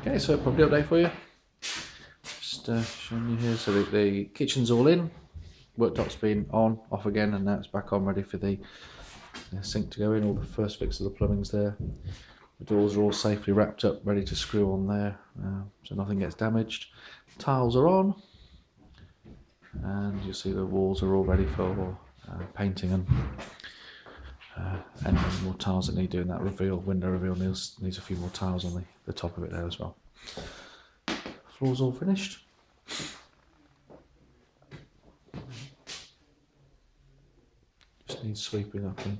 Okay, so property update for you. Just uh, showing you here. So the, the kitchen's all in. Worktop's been on, off again, and now it's back on, ready for the, the sink to go in. All the first fix of the plumbing's there. The doors are all safely wrapped up, ready to screw on there, uh, so nothing gets damaged. Tiles are on, and you see the walls are all ready for uh, painting and uh, any more tiles that need doing that reveal window reveal. Needs needs a few more tiles on the, the top of it there as well. Floor's all finished. Just needs sweeping up and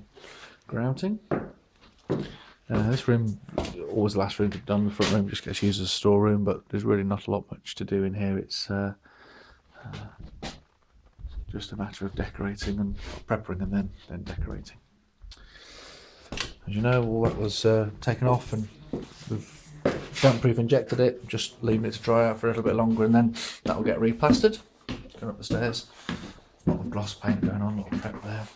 grouting. Uh, this room always the last room to be done the front room just gets used as a storeroom but there's really not a lot much to do in here. It's uh, uh, just a matter of decorating and preparing and then then decorating as you know, all that was uh, taken off and we've damp-proof injected it, just leaving it to dry out for a little bit longer and then that will get replastered. Going up the stairs. A lot of gloss paint going on, a lot of prep there.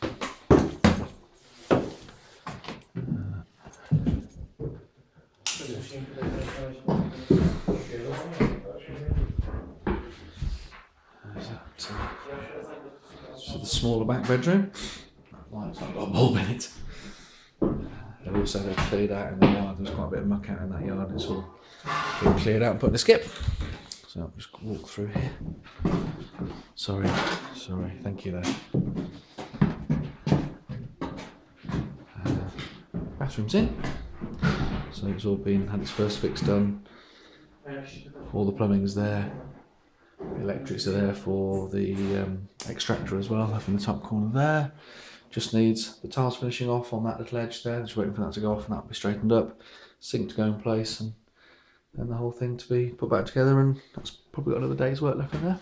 That, uh, so the smaller back bedroom. Light's not got a bulb in it. Also they've cleared out in the yard. There's quite a bit of muck out in that yard. It's all been cleared out and put in a skip. So I'll just walk through here. Sorry, sorry. Thank you there. Uh, bathroom's in. So it's all been had its first fix done. All the plumbing's there. The electrics are there for the um, extractor as well, up in the top corner there. Just needs the tiles finishing off on that little edge there, just waiting for that to go off and that'll be straightened up, sink to go in place and then the whole thing to be put back together and that's probably got another day's work left in there.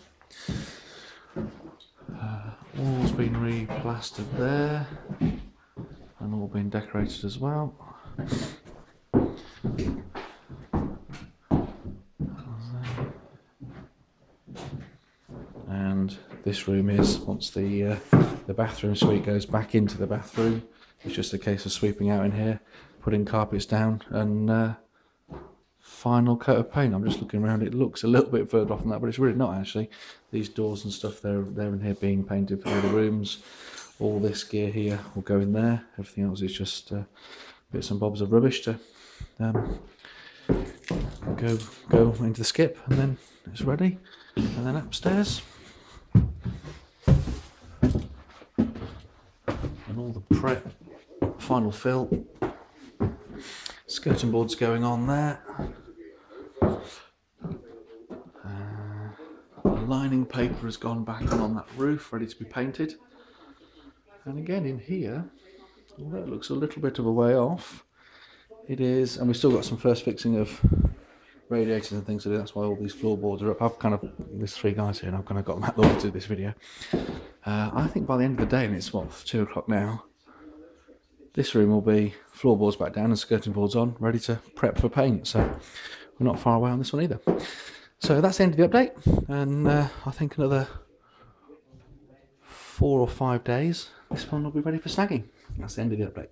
Uh, all's been replastered there and all been decorated as well. And this room is once the uh, the bathroom suite goes back into the bathroom. It's just a case of sweeping out in here, putting carpets down, and uh, final coat of paint. I'm just looking around. It looks a little bit further off than that, but it's really not actually. These doors and stuff, they're they're in here being painted for the rooms. All this gear here will go in there. Everything else is just uh, bits and bobs of rubbish to um, go go into the skip, and then it's ready. And then upstairs. All the prep, final fill, skirting boards going on there. Uh, lining paper has gone back on, that roof, ready to be painted. And again in here, although it looks a little bit of a way off, it is, and we've still got some first fixing of radiators and things to do. That's why all these floorboards are up. I've kind of there's three guys here, and I've kind of got them out the way to do this video. Uh, I think by the end of the day, and it's what two o'clock now. This room will be floorboards back down and skirting boards on, ready to prep for paint. So we're not far away on this one either. So that's the end of the update, and uh, I think another four or five days, this one will be ready for snagging. That's the end of the update.